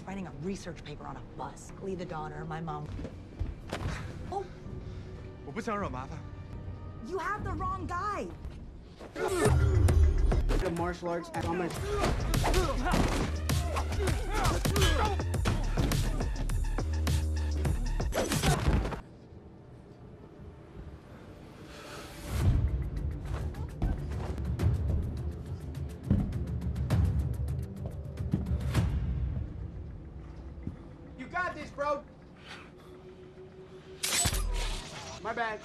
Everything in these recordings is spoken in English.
was writing a research paper on a bus. Leave the daughter, my mom. Oh, 我不想惹麻烦。 you have the wrong guy. The martial arts. I'm gonna got this, bro. My bad.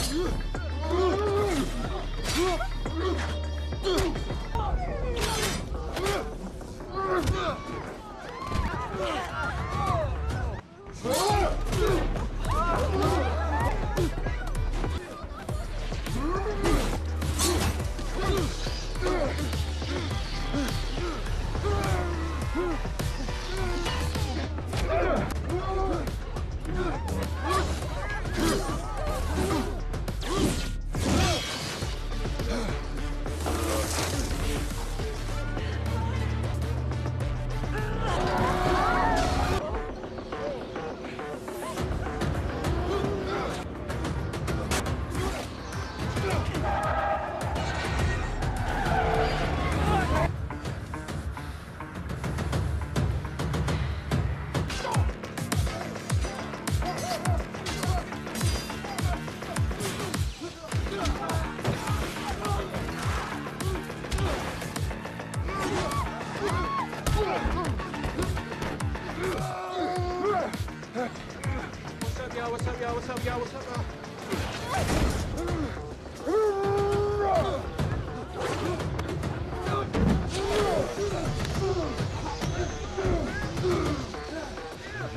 What's up, What's up, y'all? What's up, y'all? What's up, y'all?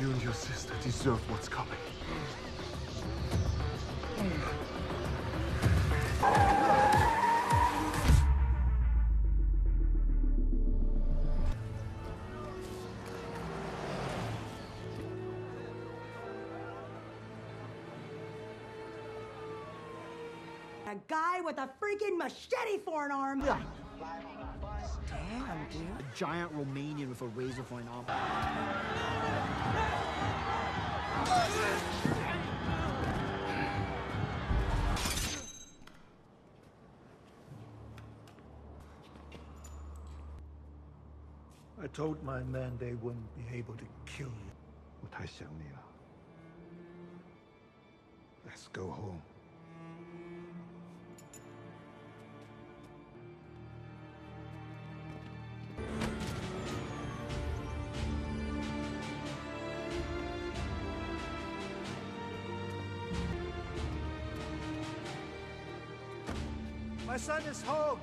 You and your sister deserve what's coming. A guy with a freaking machete for an arm. Damn, dude. A giant Romanian with a razor for an arm. I told my men they wouldn't be able to kill you. 我太想你了。Let's go home. My son is home.